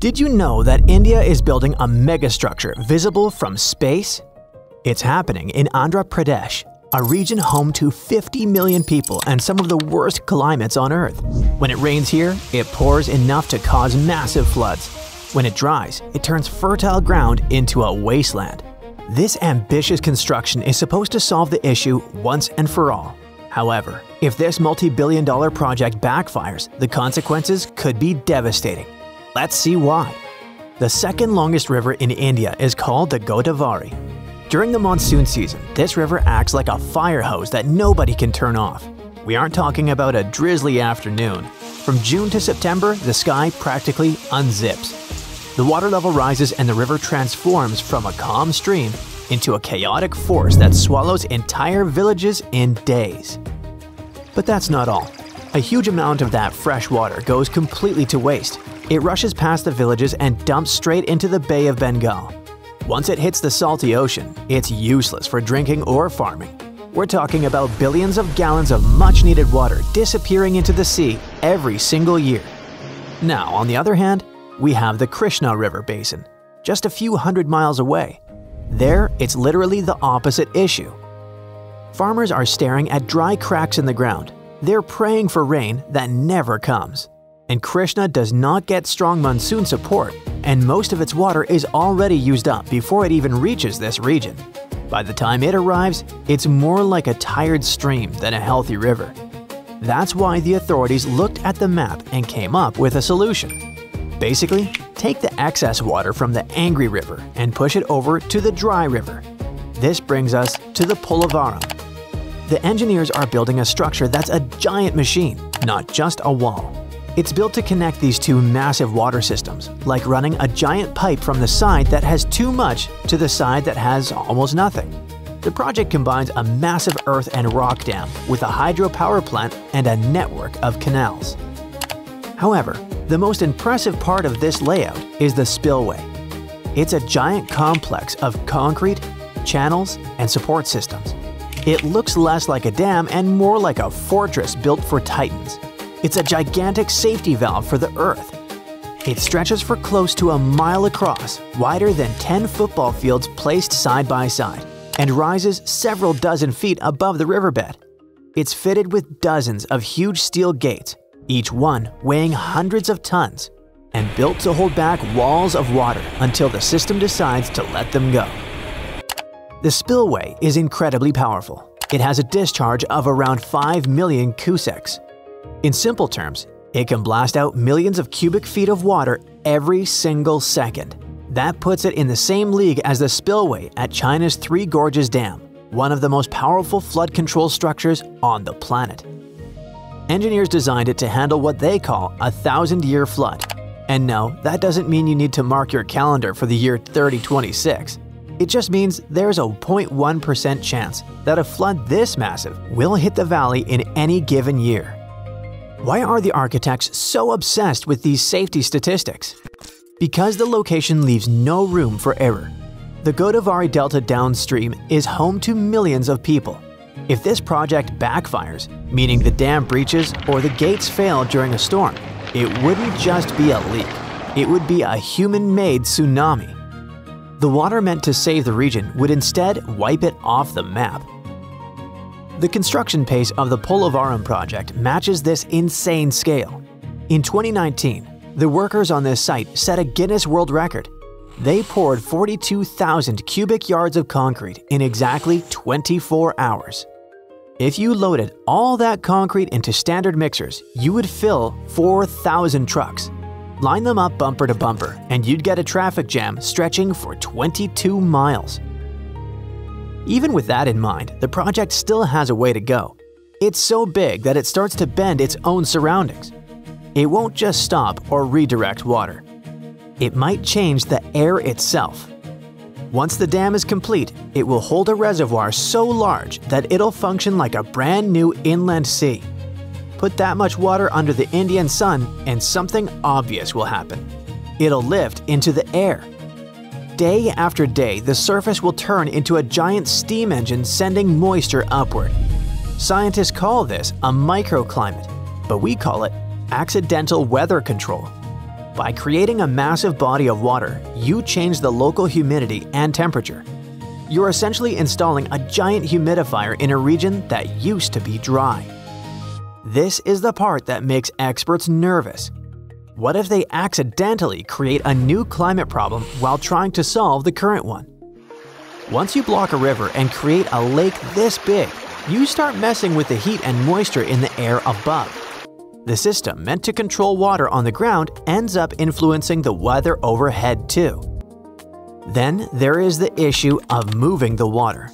Did you know that India is building a megastructure visible from space? It's happening in Andhra Pradesh, a region home to 50 million people and some of the worst climates on Earth. When it rains here, it pours enough to cause massive floods. When it dries, it turns fertile ground into a wasteland. This ambitious construction is supposed to solve the issue once and for all. However, if this multi-billion dollar project backfires, the consequences could be devastating. Let's see why. The second longest river in India is called the Godavari. During the monsoon season, this river acts like a fire hose that nobody can turn off. We aren't talking about a drizzly afternoon. From June to September, the sky practically unzips. The water level rises and the river transforms from a calm stream into a chaotic force that swallows entire villages in days. But that's not all. A huge amount of that fresh water goes completely to waste, it rushes past the villages and dumps straight into the Bay of Bengal. Once it hits the salty ocean, it's useless for drinking or farming. We're talking about billions of gallons of much needed water disappearing into the sea every single year. Now, on the other hand, we have the Krishna River Basin, just a few hundred miles away. There, it's literally the opposite issue. Farmers are staring at dry cracks in the ground. They're praying for rain that never comes and Krishna does not get strong monsoon support, and most of its water is already used up before it even reaches this region. By the time it arrives, it's more like a tired stream than a healthy river. That's why the authorities looked at the map and came up with a solution. Basically, take the excess water from the angry river and push it over to the dry river. This brings us to the Polavaram. The engineers are building a structure that's a giant machine, not just a wall. It's built to connect these two massive water systems, like running a giant pipe from the side that has too much to the side that has almost nothing. The project combines a massive earth and rock dam with a hydropower plant and a network of canals. However, the most impressive part of this layout is the spillway. It's a giant complex of concrete, channels, and support systems. It looks less like a dam and more like a fortress built for titans. It's a gigantic safety valve for the Earth. It stretches for close to a mile across, wider than 10 football fields placed side by side, and rises several dozen feet above the riverbed. It's fitted with dozens of huge steel gates, each one weighing hundreds of tons, and built to hold back walls of water until the system decides to let them go. The spillway is incredibly powerful. It has a discharge of around 5 million cusecs, in simple terms, it can blast out millions of cubic feet of water every single second. That puts it in the same league as the spillway at China's Three Gorges Dam, one of the most powerful flood control structures on the planet. Engineers designed it to handle what they call a thousand-year flood. And no, that doesn't mean you need to mark your calendar for the year 3026. It just means there's a 0.1% chance that a flood this massive will hit the valley in any given year. Why are the architects so obsessed with these safety statistics? Because the location leaves no room for error. The Godavari Delta downstream is home to millions of people. If this project backfires, meaning the dam breaches or the gates fail during a storm, it wouldn't just be a leak, it would be a human-made tsunami. The water meant to save the region would instead wipe it off the map. The construction pace of the Polavaram project matches this insane scale. In 2019, the workers on this site set a Guinness World Record. They poured 42,000 cubic yards of concrete in exactly 24 hours. If you loaded all that concrete into standard mixers, you would fill 4,000 trucks. Line them up bumper to bumper, and you'd get a traffic jam stretching for 22 miles. Even with that in mind, the project still has a way to go. It's so big that it starts to bend its own surroundings. It won't just stop or redirect water. It might change the air itself. Once the dam is complete, it will hold a reservoir so large that it'll function like a brand new inland sea. Put that much water under the Indian sun and something obvious will happen. It'll lift into the air Day after day, the surface will turn into a giant steam engine sending moisture upward. Scientists call this a microclimate, but we call it accidental weather control. By creating a massive body of water, you change the local humidity and temperature. You're essentially installing a giant humidifier in a region that used to be dry. This is the part that makes experts nervous. What if they accidentally create a new climate problem while trying to solve the current one? Once you block a river and create a lake this big, you start messing with the heat and moisture in the air above. The system meant to control water on the ground ends up influencing the weather overhead too. Then there is the issue of moving the water.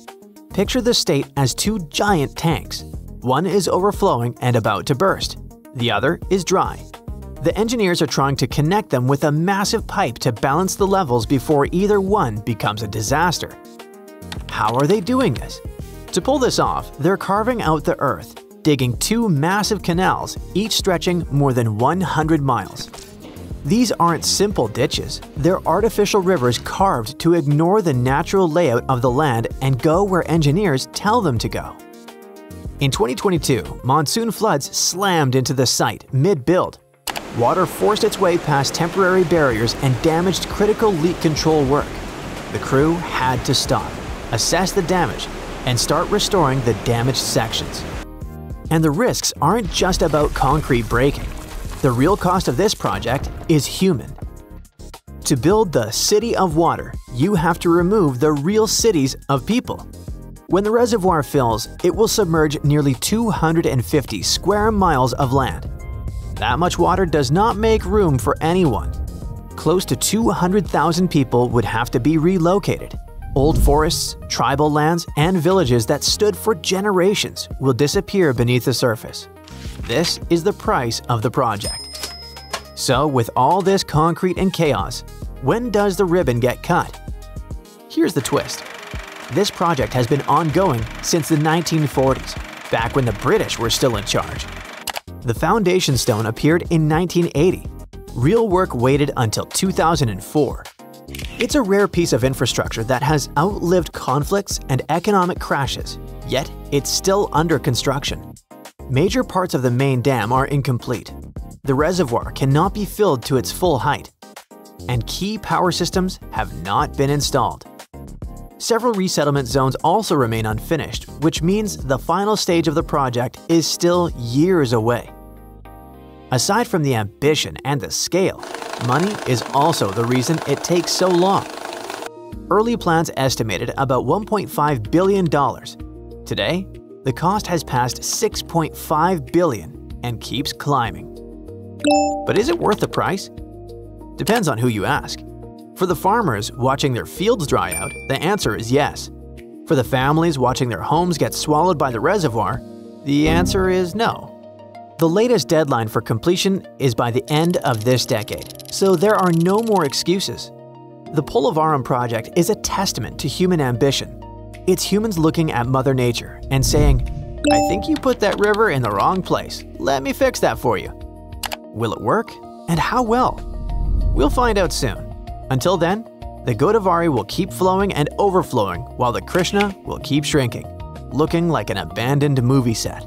Picture the state as two giant tanks. One is overflowing and about to burst. The other is dry. The engineers are trying to connect them with a massive pipe to balance the levels before either one becomes a disaster. How are they doing this? To pull this off, they're carving out the earth, digging two massive canals, each stretching more than 100 miles. These aren't simple ditches, they're artificial rivers carved to ignore the natural layout of the land and go where engineers tell them to go. In 2022, monsoon floods slammed into the site mid-build. Water forced its way past temporary barriers and damaged critical leak control work. The crew had to stop, assess the damage, and start restoring the damaged sections. And the risks aren't just about concrete breaking. The real cost of this project is human. To build the City of Water, you have to remove the real cities of people. When the reservoir fills, it will submerge nearly 250 square miles of land. That much water does not make room for anyone. Close to 200,000 people would have to be relocated, Old forests, tribal lands, and villages that stood for generations will disappear beneath the surface. This is the price of the project. So, with all this concrete and chaos, when does the ribbon get cut? Here's the twist. This project has been ongoing since the 1940s, back when the British were still in charge. The foundation stone appeared in 1980. Real work waited until 2004 it's a rare piece of infrastructure that has outlived conflicts and economic crashes, yet it's still under construction. Major parts of the main dam are incomplete. The reservoir cannot be filled to its full height. And key power systems have not been installed. Several resettlement zones also remain unfinished, which means the final stage of the project is still years away. Aside from the ambition and the scale, Money is also the reason it takes so long. Early plans estimated about $1.5 billion. Today, the cost has passed 6.5 billion and keeps climbing. But is it worth the price? Depends on who you ask. For the farmers watching their fields dry out, the answer is yes. For the families watching their homes get swallowed by the reservoir, the answer is no. The latest deadline for completion is by the end of this decade, so there are no more excuses. The Polavaram project is a testament to human ambition. It's humans looking at Mother Nature and saying, I think you put that river in the wrong place. Let me fix that for you. Will it work? And how well? We'll find out soon. Until then, the Godavari will keep flowing and overflowing while the Krishna will keep shrinking, looking like an abandoned movie set.